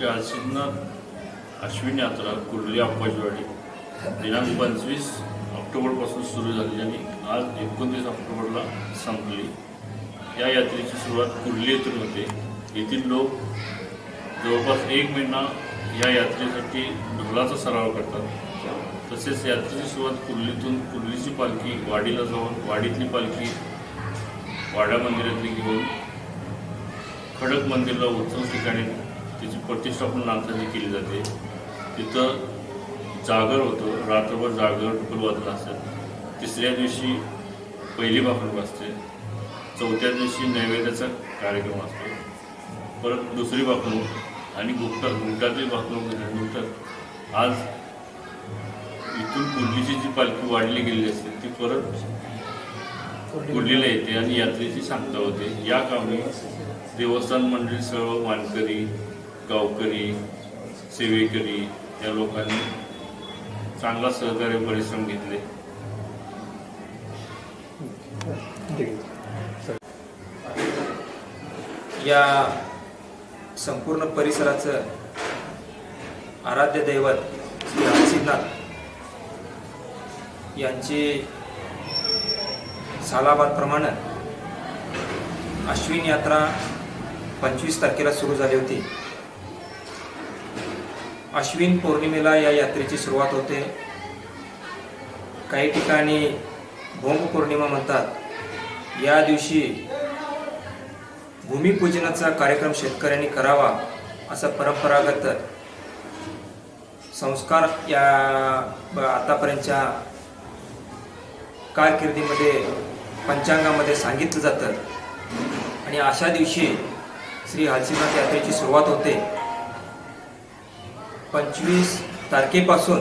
नमस्कार श्री आशिनाथ अश्विन यात्रा कुर्ली अंबाजवाडी दिनांक पंचवीस ऑक्टोबरपासून सुरू झाली आणि आज एकोणतीस ऑक्टोबरला संपली. या यात्रेची सुरुवात कुर्ली येथून होते. येथील लोक जवळपास एक महिना या यात्रेसाठी ढोलाचा सराव करतात. तसेच यात्रेची सुरुवात कुर्लीतून कुर्लीची पालखी वाडीला जाऊन वाडीतली पालखी वाडा मंदिरातली घेऊन खडक मंदिरला उत्सव ठिकाणी तिची प्रतिष्ठापन नाथाची केली जाते. तिथं जागर होतं. रात्रभर जागर ढोल वाजत असतात तिसऱ्या दिवशी पहिली भाकण असते चौथ्या दिवशी नैवेद्याचा कार्यक्रम असतो. परत दुसरी भाकणूक आणि गुप्ता गुप्तातली भाकणूक झाल्यानंतर आज इथून कुर्लीची जी पालखी वाढली गेलेली असते ती परत कुर्लीला येते आणि यात्रेची सांगता होते. या कामी देवस्थान मंडळी सर्व मानकरी गावकरी सेवेकरी या लोकांनी चांगला सहकार्य परिश्रम घेतले. या संपूर्ण परिसराचं आराध्य दैवत श्री हरसिद्धनाथ यांची सालाबादप्रमाणे अश्विन यात्रा पंचवीस तारखेला सुरू झाली होती. अश्विन पौर्णिमेला या यात्रेची सुरुवात होते. काही ठिकाणी भोंग पौर्णिमा म्हणतात. या दिवशी भूमिपूजनाचा कार्यक्रम शेतकऱ्यांनी करावा असा परंपरागत संस्कार या आतापर्यंतच्या कारकिर्दीमध्ये पंचांगामध्ये सांगितलं जातं. आणि अशा दिवशी श्री हालसिनाथ यात्रेची सुरुवात होते. पंचवीस तारखेपासून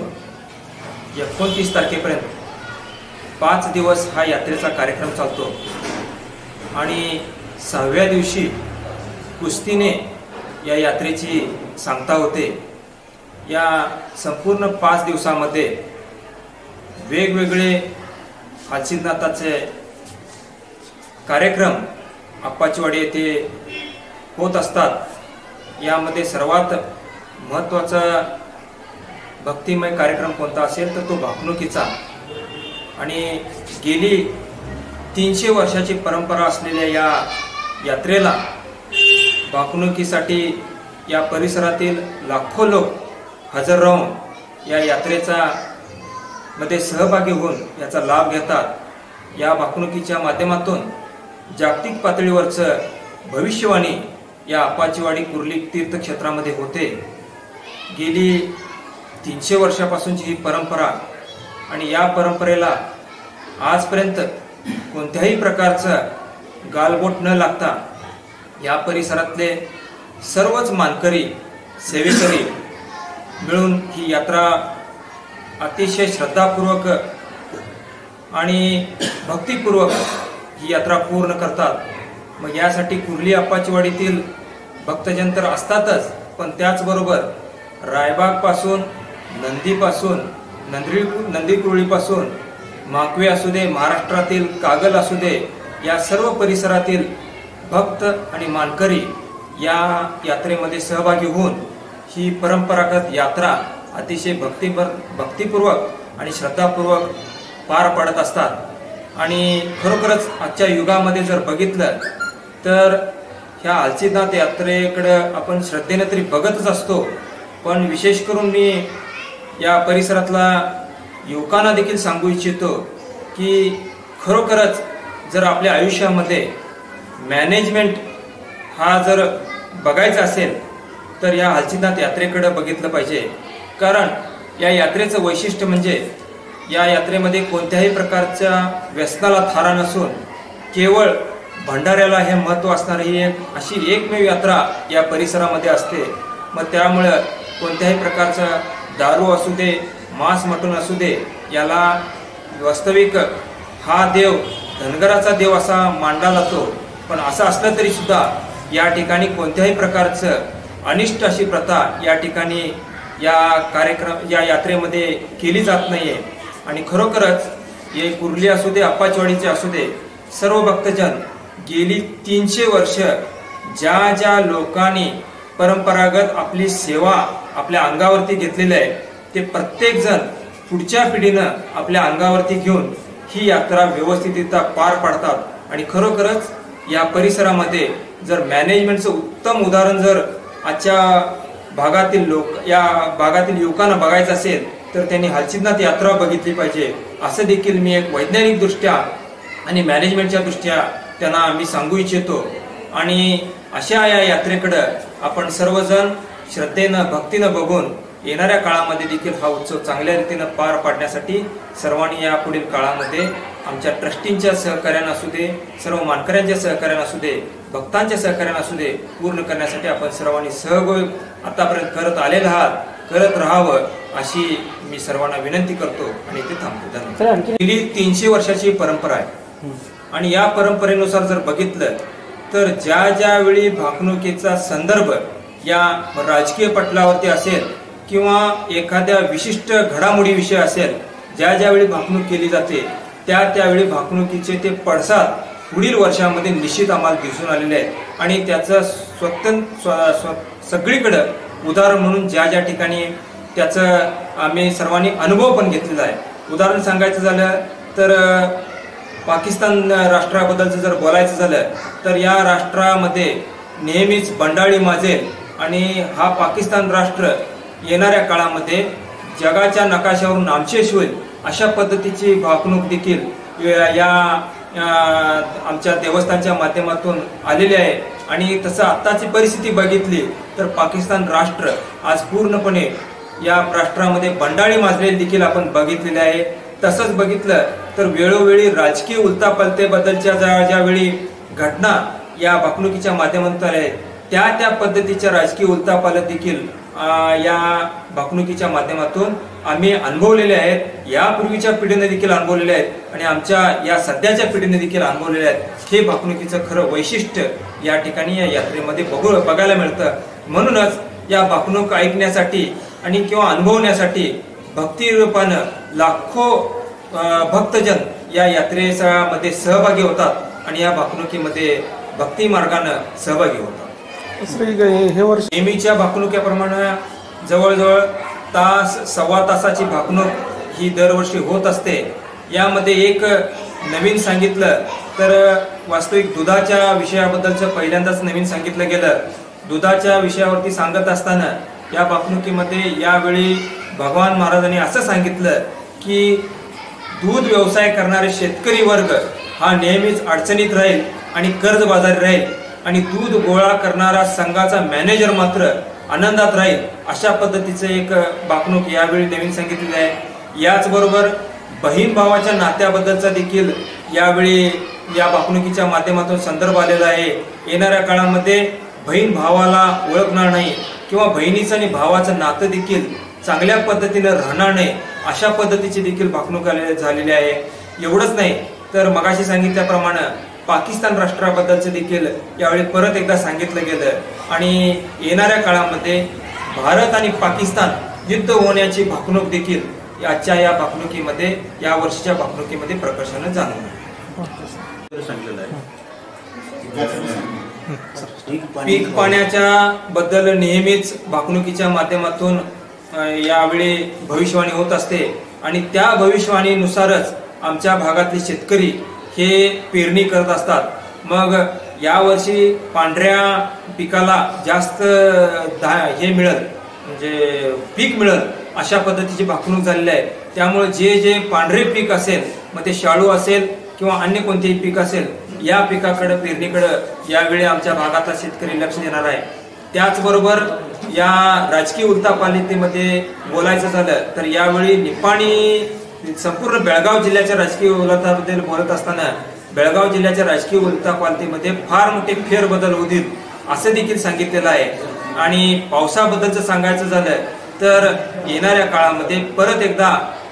एकोणतीस तारखेपर्यंत पाच दिवस हा यात्रेचा कार्यक्रम चालतो. आणि सहाव्या दिवशी कुस्तीने या यात्रेची सांगता होते. या संपूर्ण पाच दिवसामध्ये वेगवेगळे हालसिद्धनाथाचे कार्यक्रम अप्पाचीवाडी येथे होत असतात. यामध्ये सर्वात महत्त्वाचा भक्तिमय कार्यक्रम कोणता असेल तर तो भाकणुकीचा. आणि गेली तीनशे वर्षाची परंपरा असलेल्या या यात्रेला भाकणुकीसाठी या परिसरातील लाखो लोक हजर राहून या यात्रेचा मध्ये सहभागी होऊन याचा लाभ घेतात. या भाकणुकीच्या माध्यमातून जागतिक पातळीवरचं भविष्यवाणी या अपाचीवाडी कुर्ली तीर्थक्षेत्रामध्ये होते. गेली तीनशे वर्षापासूनची ही परंपरा आणि या परंपरेला आजपर्यंत कोणत्याही प्रकारचं गालबोट न लागता या परिसरातले सर्वच मानकरी सेवेकरी मिळून ही यात्रा अतिशय श्रद्धापूर्वक आणि भक्तीपूर्वक ही यात्रा पूर्ण करतात. मग यासाठी कुर्ली अप्पाचीवाडीतील भक्तजन तर असतातच पण त्याचबरोबर रायबागपासून नंदीपासून नंदरी नंदीकुरळीपासून माकवे असू दे महाराष्ट्रातील कागल असू दे या सर्व परिसरातील भक्त आणि मानकरी या यात्रेमध्ये सहभागी होऊन ही परंपरागत यात्रा अतिशय भक्तीपर भक्तिपूर्वक आणि श्रद्धापूर्वक पार पडत असतात. आणि खरोखरच आजच्या युगामध्ये जर बघितलं तर ह्या आलसीनाथ यात्रेकडं आपण श्रद्धेनं तरी बघतच असतो. पण विशेष करून मी या परिसरातला युवकांना देखील सांगू इच्छितो की खरोखरच जर आपल्या आयुष्यामध्ये मॅनेजमेंट हा जर बघायचा असेल तर या हलसीनाथ यात्रेकडं बघितलं पाहिजे. कारण या यात्रेचं वैशिष्ट्य म्हणजे या यात्रेमध्ये कोणत्याही प्रकारच्या व्यसनाला थारा नसून केवळ भंडाऱ्याला हे महत्त्व असणारी ही एक अशी एकमेव यात्रा या परिसरामध्ये असते. मग त्यामुळं कोणत्याही प्रकारचं दारू असू दे मांस मटून असू दे याला वास्तविक हा देव धनगराचा देव असा मांडला जातो. पण असं असलं तरी सुद्धा या ठिकाणी कोणत्याही प्रकारचं अनिष्ट अशी प्रथा या ठिकाणी या कार्यक्रम या यात्रेमध्ये केली जात नाही आहे आणि खरोखरच हे कुर्ली असू दे अप्पाचवाडीचे असू दे सर्व भक्तजन गेली तीनशे वर्ष ज्या ज्या लोकांनी परंपरागत आपली सेवा आपल्या अंगावरती घेतलेले आहे ते प्रत्येक जण पुढच्या पिढीनं आपल्या अंगावरती घेऊन ही यात्रा व्यवस्थितरित्या पार पाडतात. आणि खरोखरच या परिसरामध्ये जर मॅनेजमेंटचं उत्तम उदाहरण जर आजच्या भागातील लोक या भागातील युवकांना बघायचं असेल तर त्यांनी हलचिदनाथ यात्रा बघितली पाहिजे. असं देखील मी एक वैज्ञानिक दृष्ट्या आणि मॅनेजमेंटच्या दृष्ट्या त्यांना मी सांगू इच्छितो. आणि अशा या यात्रेकडं आपण सर्वजण श्रद्धेनं भक्तीनं बघून येणाऱ्या काळामध्ये देखील हा उत्सव चांगल्या रीतीनं पार पाडण्यासाठी सर्वांनी या पुढील काळामध्ये आमच्या ट्रस्टींच्या सहकार्यानं असू दे सर्व मानकऱ्यांच्या सहकार्यानं असू दे भक्तांच्या सहकार्यानं असू दे पूर्ण करण्यासाठी आपण सर्वांनी सहयोग आतापर्यंत करत आलेला आहात करत राहावं अशी मी सर्वांना विनंती करतो आणि इथे थांबतो. गेली तीनशे वर्षाची परंपरा आहे. आणि या परंपरेनुसार जर बघितलं तर ज्या ज्या वेळी भाकणुकीचा संदर्भ या राजकीय पटलावरती असेल किंवा एखाद्या विशिष्ट घडामोडीविषयी असेल ज्या ज्यावेळी भाकणूक केली जाते त्या त्यावेळी भाकणुकीचे ते पडसाद पुढील वर्षामध्ये निश्चित आम्हाला दिसून आलेले आहेत. आणि त्याचं स्वतंत्र सगळीकडं उदाहरण म्हणून ज्या ज्या ठिकाणी त्याचं आम्ही सर्वांनी अनुभव पण घेतलेला आहे. उदाहरण सांगायचं झालं तर पाकिस्तान राष्ट्राबद्दलचं जर बोलायचं झालं तर या राष्ट्रामध्ये नेहमीच बंडाळी माजेल आणि हा पाकिस्तान राष्ट्र येणाऱ्या काळामध्ये जगाच्या नकाशावर नामशेष होईल अशा पद्धतीची भावणूक देखील या या- आमच्या देवस्थानच्या माध्यमातून आलेली आहे. आणि तसं आत्ताची परिस्थिती बघितली तर पाकिस्तान राष्ट्र आज पूर्णपणे या राष्ट्रामध्ये बंडाळी माजलेली देखील आपण बघितलेले आहे. तसंच बघितलं तर वेळोवेळी राजकीय उलतापलतेबद्दलच्या ज्या ज्यावेळी घटना या भाकणुकीच्या माध्यमातून आहेत त्या त्या पद्धतीच्या राजकीय उलतापालत देखील या भाकणुकीच्या माध्यमातून आम्ही अनुभवलेले आहेत. यापूर्वीच्या पिढीने देखील अनुभवलेले आहेत आणि आमच्या या सध्याच्या पिढीने देखील अनुभवलेले आहेत. हे भाकणुकीचं खरं वैशिष्ट्य या ठिकाणी या यात्रेमध्ये बघू बघायला मिळतं. म्हणूनच या भाकणूक ऐकण्यासाठी आणि किंवा अनुभवण्यासाठी भक्तिरूपानं लाखो भक्तजन या यात्रेमध्ये सहभागी होतात आणि या भाकणुकीमध्ये भक्ती मार्गानं सहभागी होतात. हे- वर्ष नेहमीच्या भाकणुक्याप्रमाणे जवळजवळ तास सव्वा तासाची भाकणूक ही दरवर्षी होत असते. यामध्ये एक नवीन सांगितलं तर वास्तविक दुधाच्या विषयाबद्दलचं पहिल्यांदाच नवीन सांगितलं गेलं. दुधाच्या विषयावरती सांगत असताना या भाकणुकीमध्ये यावेळी भगवान महाराजांनी असं सांगितलं की दूध व्यवसाय करणारे शेतकरी वर्ग हा नेहमीच अडचणीत राहील आणि कर्जबाजारी राहील. आणि दूध गोळा करणारा संघाचा मॅनेजर मात्र आनंदात राहील अशा पद्धतीचं एक बाकणूक यावेळी नवीन सांगितलेलं आहे. याचबरोबर बहीण भावाच्या नात्याबद्दलचा देखील यावेळी या बाकणुकीच्या माध्यमातून संदर्भ आलेला आहे. येणाऱ्या काळामध्ये बहीण भावाला ओळखणार नाही किंवा बहिणीचं आणि भावाचं नातं देखील चांगल्या पद्धतीनं राहणार नाही अशा पद्धतीची देखील भाकणूक आले- झालेली आहे. एवढंच नाही तर मगाशी सांगितल्याप्रमाणे पाकिस्तान राष्ट्राबद्दलचं देखील यावेळी परत एकदा सांगितलं गेलं. आणि येणाऱ्या काळामध्ये भारत आणि पाकिस्तान युद्ध होण्याची भाकणूक देखील आजच्या या भाकणुकीमध्ये या वर्षीच्या भाकणुकीमध्ये प्रकर्षानं जाणवलं. सांगितलेलं आहे पीक पाण्याच्या बद्दल नेहमीच भाकणुकीच्या माध्यमातून यावेळी भविष्यवाणी होत असते. आणि त्या भविष्यवाणीनुसारच आमच्या भागातले शेतकरी हे पेरणी करत असतात. मग यावर्षी पांढऱ्या पिकाला जास्त धा- हे मिळत म्हणजे पीक मिळत अशा पद्धतीची भाकणूक झालेली आहे. त्यामुळे जे जे पांढरे पीक असेल मग ते शाळू असेल किंवा अन्य कोणतेही पीक असेल या पिकाकडे पेरणीकडे यावेळी आमच्या भागातला शेतकरी लक्ष देणार आहे. त्याचबरोबर या राजकीय उलतापालिकेमध्ये बोलायचं झालं तर यावेळी निपाणी संपूर्ण बेळगाव जिल्ह्याच्या राजकीय उलताबद्दल बोलत असताना बेळगाव जिल्ह्याच्या राजकीय उलथापालितेमध्ये फार मोठे फेरबदल होतील असं देखील सांगितलेलं आहे. आणि पावसाबद्दलचं सांगायचं झालं तर येणाऱ्या काळामध्ये परत एकदा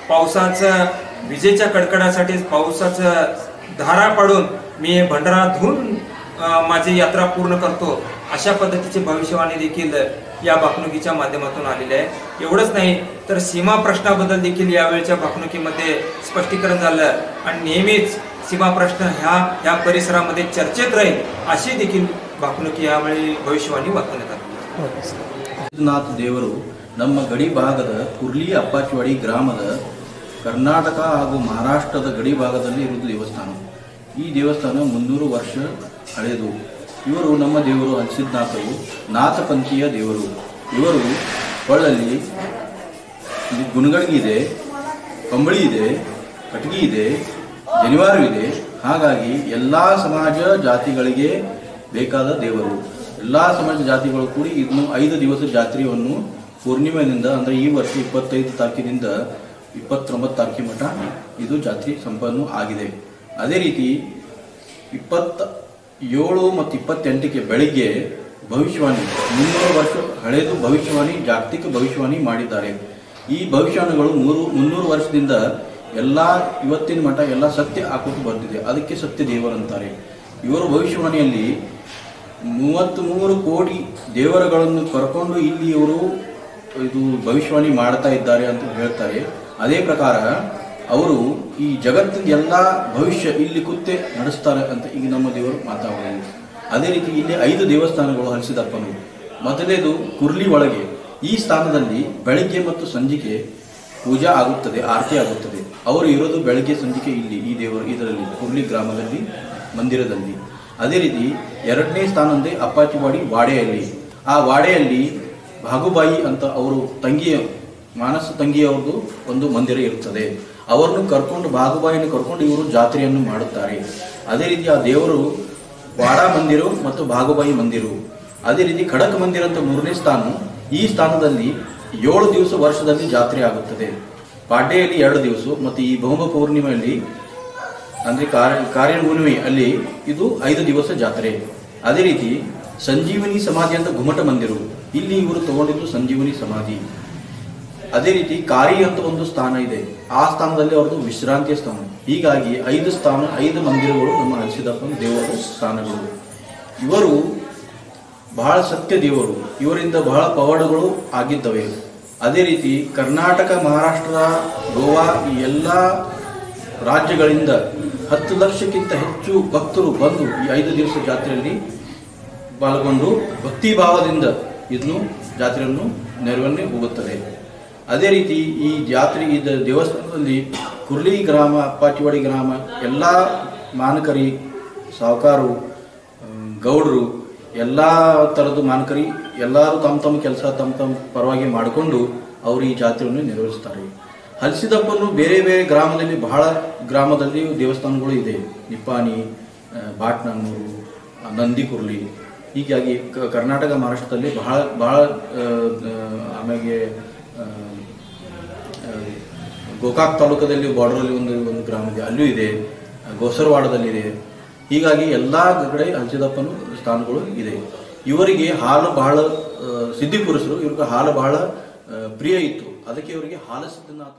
पावसाचं विजेच्या कडकडासाठी पावसाचं धारा पाडून मी भंडारा धुवून माझी यात्रा पूर्ण करतो अशा पद्धतीची भविष्यवाणी देखील या भाकणुकीच्या माध्यमातून आलेली आहे एवढंच नाही तर सीमा प्रश्नाबद्दल देखील यावेळच्या भाकणुकीमध्ये स्पष्टीकरण झालं आणि नेहमीच सीमा प्रश्न ह्या ह्या परिसरामध्ये चर्चेत राहील अशी देखील भाकणुकी यावेळी भविष्यवाणी वाचवण्यात आली ಸಿದ್ಧನಾಥ ದೇವರು ನಮ್ಮ ಗಡಿ ಭಾಗದ ಕುರ್ಲಿ ಅಪ್ಪಾಚಿವಾಡಿ ಗ್ರಾಮದ ಕರ್ನಾಟಕ ಹಾಗೂ ಮಹಾರಾಷ್ಟ್ರದ ಗಡಿ ಭಾಗದಲ್ಲಿ ಇರುವುದು ದೇವಸ್ಥಾನ ಈ ದೇವಸ್ಥಾನ ಮುನ್ನೂರು ವರ್ಷ ಹಳೆಯದು ಇವರು ನಮ್ಮ ದೇವರು ಹಲ್ಸಿದ್ನಾಥರು ನಾಥಪಂಥೀಯ ದೇವರು. ಇವರು ಕೊಳ್ಳಲ್ಲಿ ಗುಣಗಳಿಗಿದೆ ಕಂಬಳಿ ಇದೆ ಕಟಗಿ ಇದೆ ಜನಿವಾರವಿದೆ ಹಾಗಾಗಿ ಎಲ್ಲ ಸಮಾಜ ಜಾತಿಗಳಿಗೆ ಬೇಕಾದ ದೇವರು. ಎಲ್ಲ ಸಮಾಜ ಜಾತಿಗಳು ಕೂಡಿ ಇದನ್ನು ಐದು ದಿವಸ ಜಾತ್ರೆಯನ್ನು ಪೂರ್ಣಿಮೆಯಿಂದ ಅಂದರೆ ಈ ವರ್ಷ ಇಪ್ಪತ್ತೈದು ತಾರೀಕಿನಿಂದ ಇಪ್ಪತ್ತೊಂಬತ್ತು ತಾರೀಕಿನ ಮಟ್ಟ ಇದು ಜಾತ್ರೆ ಸಂಪನ್ನು ಆಗಿದೆ. ಅದೇ ರೀತಿ ಇಪ್ಪತ್ತ ಏಳು ಮತ್ತು ಇಪ್ಪತ್ತೆಂಟಕ್ಕೆ ಬೆಳಿಗ್ಗೆ ಭವಿಷ್ಯವಾಣಿ ಮುನ್ನೂರು ವರ್ಷ ಹಳೆಯದು ಭವಿಷ್ಯವಾಣಿ, ಜಾಗತಿಕ ಭವಿಷ್ಯವಾಣಿ ಮಾಡಿದ್ದಾರೆ. ಈ ಭವಿಷ್ಯವಾಣಿಗಳು ಮೂರು, ಮುನ್ನೂರು ವರ್ಷದಿಂದ ಎಲ್ಲ ಇವತ್ತಿನ ಮಠ, ಎಲ್ಲ ಸತ್ಯ ಹಾಕೋದು ಬರ್ತಿದೆ. ಅದಕ್ಕೆ ಸತ್ಯ ದೇವರಂತಾರೆ ಇವರು ಭವಿಷ್ಯವಾಣಿಯಲ್ಲಿ ಮೂವತ್ತ್ ಮೂರು ಕೋಟಿ ದೇವರುಗಳನ್ನು ಕರ್ಕೊಂಡು ಇಲ್ಲಿ ಇವರು ಇದು ಭವಿಷ್ಯವಾಣಿ ಮಾಡ್ತಾ ಇದ್ದಾರೆ ಅಂತ ಹೇಳ್ತಾರೆ. ಅದೇ ಪ್ರಕಾರ ಅವರು ಈ ಜಗತ್ತಿನ ಎಲ್ಲ ಭವಿಷ್ಯ ಇಲ್ಲಿ ಕುತ್ತೆ ನಡೆಸ್ತಾರೆ ಅಂತ ಈಗ ನಮ್ಮ ದೇವರು ಮಾತಾಡೋದು ಅದೇ ರೀತಿ ಇಲ್ಲಿ ಐದು ದೇವಸ್ಥಾನಗಳು ಹರಿಸಿದಪ್ಪನು. ಮೊದಲನೇದು ಕುರ್ಲಿ ಒಳಗೆ. ಈ ಸ್ಥಾನದಲ್ಲಿ ಬೆಳಗ್ಗೆ ಮತ್ತು ಸಂಜಿಕೆ ಪೂಜಾ ಆಗುತ್ತದೆ, ಆರತಿ ಆಗುತ್ತದೆ. ಅವರು ಇರೋದು ಬೆಳಗ್ಗೆ, ಸಂಜಿಕೆ ಇಲ್ಲಿ ಈ ದೇವರು ಇದರಲ್ಲಿ, ಕುರ್ಲಿ ಗ್ರಾಮದಲ್ಲಿ, ಮಂದಿರದಲ್ಲಿ. ಅದೇ ರೀತಿ ಎರಡನೇ ಸ್ಥಾನ ಅಂದರೆ ಅಪ್ಪಾಚಿವಾಡಿ ವಾಡೆಯಲ್ಲಿ. ಆ ವಾಡೆಯಲ್ಲಿ ಭಾಗುಬಾಯಿ ಅಂತ ಅವರು ತಂಗಿಯ, ಮಾನಸ ತಂಗಿಯವ್ರದ್ದು ಒಂದು ಮಂದಿರ ಇರುತ್ತದೆ. ಅವರನ್ನು ಕರ್ಕೊಂಡು ಬಾಗುಬಾಯಿಯನ್ನು ಕರ್ಕೊಂಡು ಇವರು ಜಾತ್ರೆಯನ್ನು ಮಾಡುತ್ತಾರೆ. ಅದೇ ರೀತಿ ಆ ದೇವರು ವಾಡ ಮಂದಿರು ಮತ್ತು ಬಾಗುಬಾಯಿ ಮಂದಿರು. ಅದೇ ರೀತಿ ಖಡಕ್ ಮಂದಿರ ಅಂತ ಮೂರನೇ ಸ್ಥಾನ, ಈ ಸ್ಥಾನದಲ್ಲಿ ಏಳು ದಿವಸ ವರ್ಷದಲ್ಲಿ ಜಾತ್ರೆ ಆಗುತ್ತದೆ. ಪಾಡ್ಯೆಯಲ್ಲಿ ಎರಡು ದಿವಸ ಮತ್ತು ಈ ಬಹುಮ ಪೂರ್ಣಿಮೆಯಲ್ಲಿ, ಅಂದ್ರೆ ಕಾರ್ಯ ಅಲ್ಲಿ ಇದು ಐದು ದಿವಸ ಜಾತ್ರೆ. ಅದೇ ರೀತಿ ಸಂಜೀವಿನಿ ಸಮಾಧಿ ಅಂತ ಗುಮ್ಮಟ ಮಂದಿರು, ಇಲ್ಲಿ ಇವರು ತಗೊಂಡಿದ್ದು ಸಂಜೀವಿನಿ ಸಮಾಧಿ. ಅದೇ ರೀತಿ ಕಾರಿ ಅಂತ ಒಂದು ಸ್ಥಾನ ಇದೆ. ಆ ಸ್ಥಾನದಲ್ಲಿ ಅವ್ರದ್ದು ವಿಶ್ರಾಂತಿಯ ಸ್ಥಾನ. ಹೀಗಾಗಿ ಐದು ಸ್ಥಾನ, ಐದು ಮಂದಿರಗಳು ನಮ್ಮ ಹಲಸಿದಪ್ಪನ ದೇವರ ಸ್ಥಾನಗಳು. ಇವರು ಬಹಳ ಸತ್ಯ ದೇವರು. ಇವರಿಂದ ಬಹಳ ಪವಾಡಗಳು ಆಗಿದ್ದವೆ. ಅದೇ ರೀತಿ ಕರ್ನಾಟಕ, ಮಹಾರಾಷ್ಟ್ರ, ಗೋವಾ ಈ ಎಲ್ಲ ರಾಜ್ಯಗಳಿಂದ ಹತ್ತು ಲಕ್ಷಕ್ಕಿಂತ ಹೆಚ್ಚು ಭಕ್ತರು ಬಂದು ಈ ಐದು ದಿವಸ ಜಾತ್ರೆಯಲ್ಲಿ ಪಾಲ್ಗೊಂಡು ಭಕ್ತಿ ಭಾವದಿಂದ ಇದನ್ನು ಜಾತ್ರೆಯನ್ನು ನೆರವನ್ನೇ ಹೋಗುತ್ತದೆ. ಅದೇ ರೀತಿ ಈ ಜಾತ್ರೆ ಇದ್ದ ದೇವಸ್ಥಾನದಲ್ಲಿ ಕುರ್ಲಿ ಗ್ರಾಮ ಅಪ್ಪಾಚಿವಾಡಿ ಗ್ರಾಮ, ಎಲ್ಲ ಮಾನಕರಿ ಸಾಹುಕಾರರು ಗೌಡರು, ಎಲ್ಲ ಥರದ ಮಾನಕರಿ, ಎಲ್ಲರೂ ತಮ್ಮ ತಮ್ಮ ಕೆಲಸ, ತಮ್ಮ ತಮ್ಮ ಪರವಾಗಿ ಮಾಡಿಕೊಂಡು ಅವರು ಈ ಜಾತ್ರೆಯನ್ನು ನಿರ್ವಹಿಸ್ತಾರೆ ಹಲಸಿದಪ್ಪನು ಬೇರೆ ಬೇರೆ ಗ್ರಾಮದಲ್ಲಿ, ಬಹಳ ಗ್ರಾಮದಲ್ಲಿ ದೇವಸ್ಥಾನಗಳು ಇದೆ. ನಿಪ್ಪಾಣಿ ಬಾಟ್ನೂರು ನಂದಿ ಕುರ್ಲಿ. ನಂದಿಕುರ್ಲಿ ಹೀಗಾಗಿ ಕರ್ನಾಟಕ, ಮಹಾರಾಷ್ಟ್ರದಲ್ಲಿ ಬಹಳ ಬಹಳ ಆಮೇಲೆ ಗೋಕಾಕ್ ತಾಲೂಕದಲ್ಲಿ ಬಾರ್ಡರಲ್ಲಿ ಒಂದು ಒಂದು ಗ್ರಾಮ ಇದೆ. ಅಲ್ಲೂ ಇದೆ. ಗೋಸರವಾಡದಲ್ಲಿದೆ ಹೀಗಾಗಿ ಎಲ್ಲ ಕಡೆ ಹಂಚಿದಪ್ಪನ ಸ್ಥಾನಗಳು ಇದೆ. ಇವರಿಗೆ ಹಾಲು ಬಹಳ ಸಿದ್ಧಿ ಪುರುಷರು. ಇವ್ರಿಗೆ ಹಾಲು ಬಹಳ ಪ್ರಿಯ ಇತ್ತು. ಅದಕ್ಕೆ ಇವರಿಗೆ ಹಾಲು ಸಿದ್ಧನಾಥ್